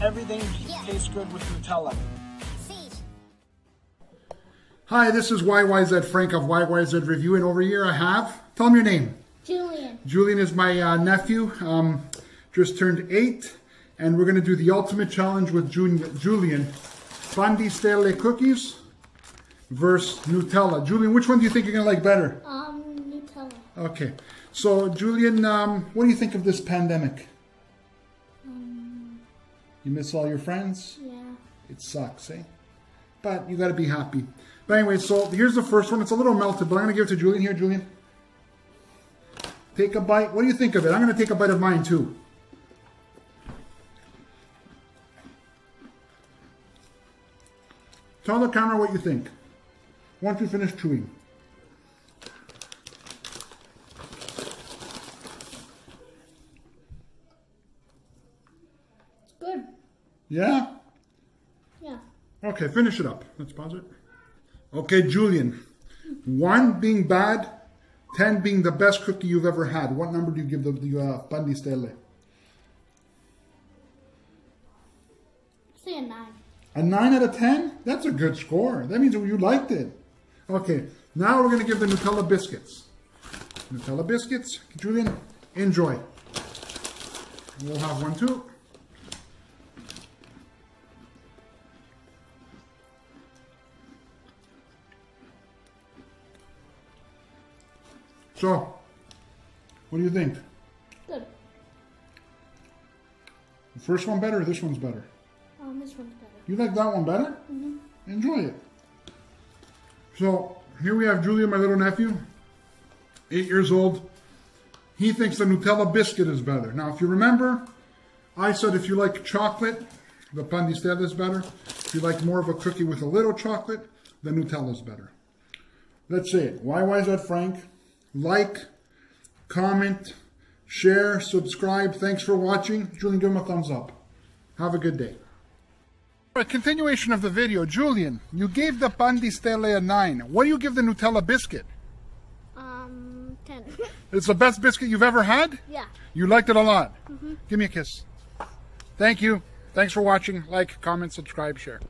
everything tastes good with Nutella. Hi, this is YYZ Frank of YYZ Review, and over here I have, tell me your name. Julian. Julian is my uh, nephew, um, just turned eight, and we're going to do the ultimate challenge with Jun- Julian. Pan di Stelle cookies versus Nutella. Julian, which one do you think you're going to like better? Um, Nutella. Okay, so Julian, um, what do you think of this pandemic? You miss all your friends? Yeah. It sucks, eh? But you got to be happy. But anyway, so here's the first one. It's a little melted, but I'm going to give it to Julian here. Julian, take a bite. What do you think of it? I'm going to take a bite of mine too. Tell the camera what you think once you finish chewing. It's good. Yeah? Yeah. Okay, finish it up. Let's pause it. Okay, Julian. One being bad, ten being the best cookie you've ever had. What number do you give the, the uh, Pan di Stelle? Say a nine. A 9 out of 10? That's a good score. That means you liked it. Okay, now we're going to give the Nutella biscuits. Nutella biscuits. Julian, enjoy. We'll have one too. So, what do you think? Good. The first one better or this one's better? Um, this one's better. You like that one better? Mm -hmm. Enjoy it. So here we have Julian, my little nephew, eight years old. He thinks the Nutella biscuit is better. Now, if you remember, I said if you like chocolate, the pan is better. If you like more of a cookie with a little chocolate, the Nutella is better. Let's say it. Why, why is that, Frank? Like, comment, share, subscribe. Thanks for watching. Julian, give him a thumbs up. Have a good day. For A continuation of the video, Julian, you gave the pan di stelle a 9. What do you give the Nutella biscuit? Um, ten. It's the best biscuit you've ever had? yeah. You liked it a lot. Mhm. Give me a kiss. Thank you. Thanks for watching. Like, comment, subscribe, share.